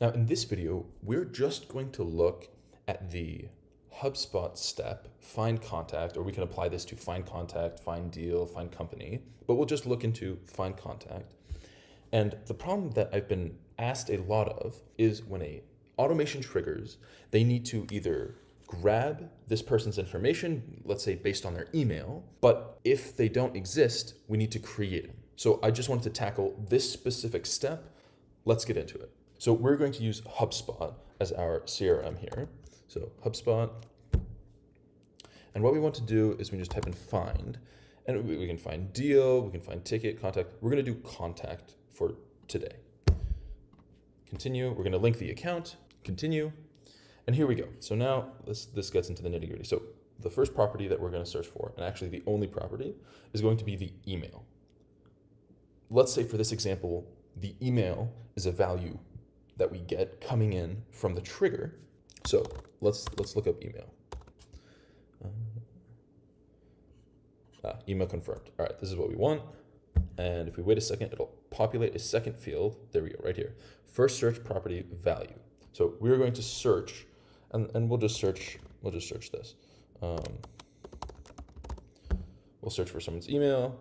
Now in this video, we're just going to look at the HubSpot step, find contact, or we can apply this to find contact, find deal, find company, but we'll just look into find contact. And the problem that I've been asked a lot of is when a automation triggers, they need to either grab this person's information, let's say based on their email, but if they don't exist, we need to create them. So I just wanted to tackle this specific step. Let's get into it. So we're going to use HubSpot as our CRM here. So HubSpot. And what we want to do is we just type in find, and we, can find deal, we can find ticket, contact. We're going to do contact for today. Continue. We're going to link the account. Continue. And here we go. So now this, this gets into the nitty gritty. So the first property that we're going to search for, and actually the only property, is going to be the email. Let's say for this example, the email is a value that we get coming in from the trigger. So let's let's look up email. Uh, ah, email confirmed. All right, this is what we want. And if we wait a second, it'll populate a second field. There we go, right here. First search property value. So we're going to search, and, and we'll just search, we'll just search this. Um, we'll search for someone's email.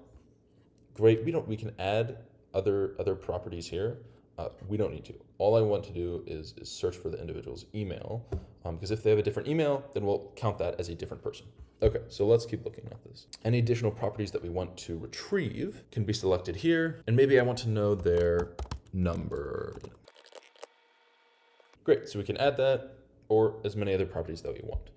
Great, we don't, we can add other other properties here. Uh, we don't need to. All I want to do is, is search for the individual's email um, because if they have a different email, then we'll count that as a different person. Okay, so let's keep looking at this. Any additional properties that we want to retrieve can be selected here. And maybe I want to know their number. Great, so we can add that or as many other properties that we want.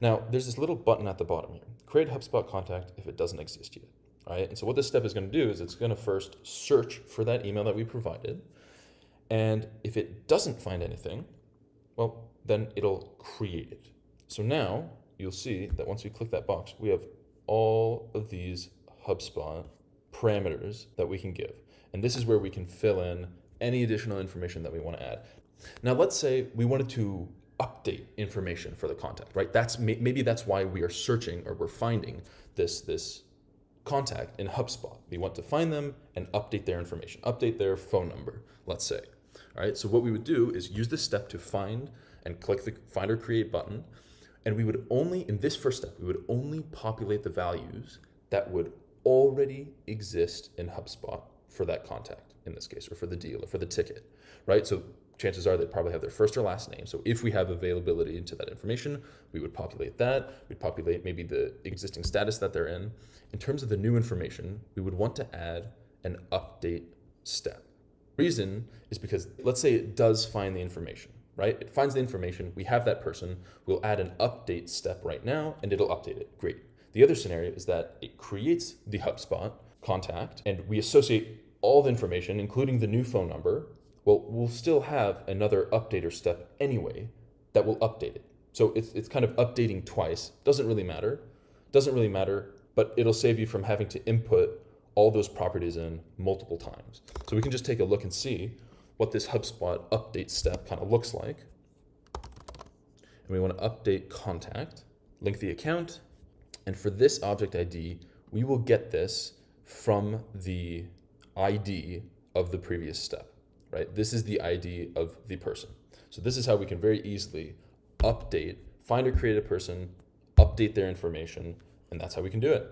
Now, there's this little button at the bottom here, create HubSpot contact if it doesn't exist yet, right? And so what this step is gonna do is it's gonna first search for that email that we provided, and if it doesn't find anything, well, then it'll create it. So now you'll see that once we click that box, we have all of these HubSpot parameters that we can give. And this is where we can fill in any additional information that we want to add. Now, let's say we wanted to update information for the contact, right? That's maybe that's why we are searching or we're finding this this contact in HubSpot. We want to find them and update their information, update their phone number, let's say. All right, so what we would do is use this step to find and click the find or create button. And we would only, in this first step, we would only populate the values that would already exist in HubSpot for that contact in this case, or for the deal, or for the ticket, right? So chances are they probably have their first or last name. So if we have availability into that information, we would populate that. We'd populate maybe the existing status that they're in. In terms of the new information, we would want to add an update step. Reason is because let's say it does find the information, right? It finds the information, we have that person, we'll add an update step right now and it'll update it. Great. The other scenario is that it creates the HubSpot contact and we associate all the information, including the new phone number. Well, we'll still have another updater step anyway that will update it. So it's, it's kind of updating twice. Doesn't really matter. Doesn't really matter, but it'll save you from having to input all those properties in multiple times. So we can just take a look and see what this HubSpot update step kind of looks like. And we want to update contact, link the account, and for this object ID, we will get this from the ID of the previous step, right? This is the ID of the person. So this is how we can very easily update, find or create a person, update their information, and that's how we can do it.